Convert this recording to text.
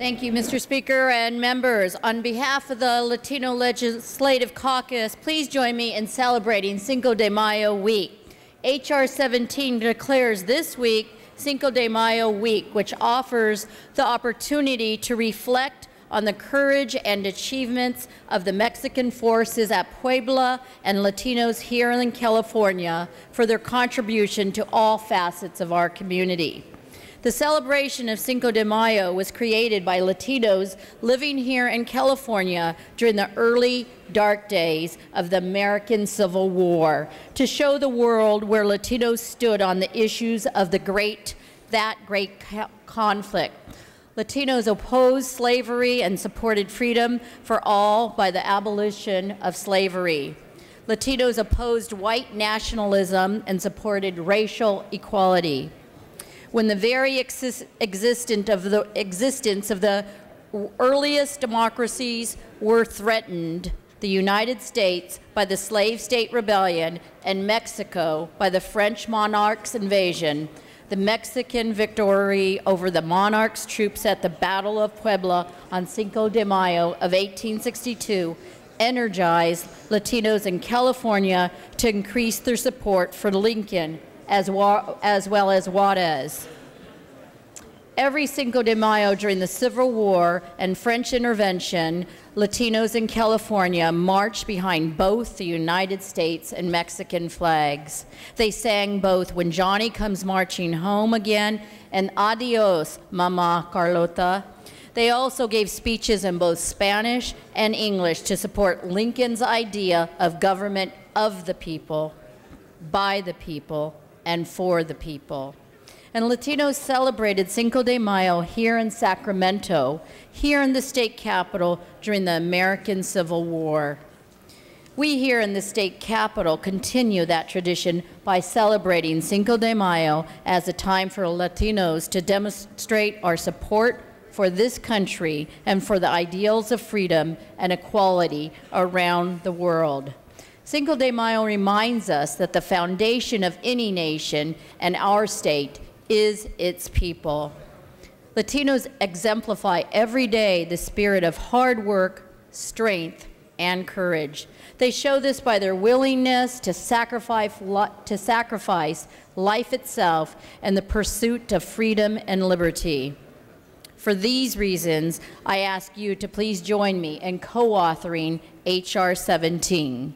Thank you, Mr. Speaker and members. On behalf of the Latino Legislative Caucus, please join me in celebrating Cinco de Mayo week. H.R. 17 declares this week Cinco de Mayo week, which offers the opportunity to reflect on the courage and achievements of the Mexican forces at Puebla and Latinos here in California for their contribution to all facets of our community. The celebration of Cinco de Mayo was created by Latinos living here in California during the early dark days of the American Civil War to show the world where Latinos stood on the issues of the great, that great conflict. Latinos opposed slavery and supported freedom for all by the abolition of slavery. Latinos opposed white nationalism and supported racial equality. When the very exist of the existence of the earliest democracies were threatened, the United States by the slave state rebellion and Mexico by the French monarch's invasion, the Mexican victory over the monarch's troops at the Battle of Puebla on Cinco de Mayo of 1862 energized Latinos in California to increase their support for Lincoln as, as well as Juarez. Every Cinco de Mayo during the Civil War and French intervention, Latinos in California marched behind both the United States and Mexican flags. They sang both When Johnny Comes Marching Home Again and Adios, Mama Carlota. They also gave speeches in both Spanish and English to support Lincoln's idea of government of the people, by the people, and for the people and Latinos celebrated Cinco de Mayo here in Sacramento, here in the state capital during the American Civil War. We here in the state capital continue that tradition by celebrating Cinco de Mayo as a time for Latinos to demonstrate our support for this country and for the ideals of freedom and equality around the world. Cinco de Mayo reminds us that the foundation of any nation and our state is its people. Latinos exemplify every day the spirit of hard work, strength, and courage. They show this by their willingness to sacrifice, to sacrifice life itself in the pursuit of freedom and liberty. For these reasons, I ask you to please join me in co-authoring H.R. 17.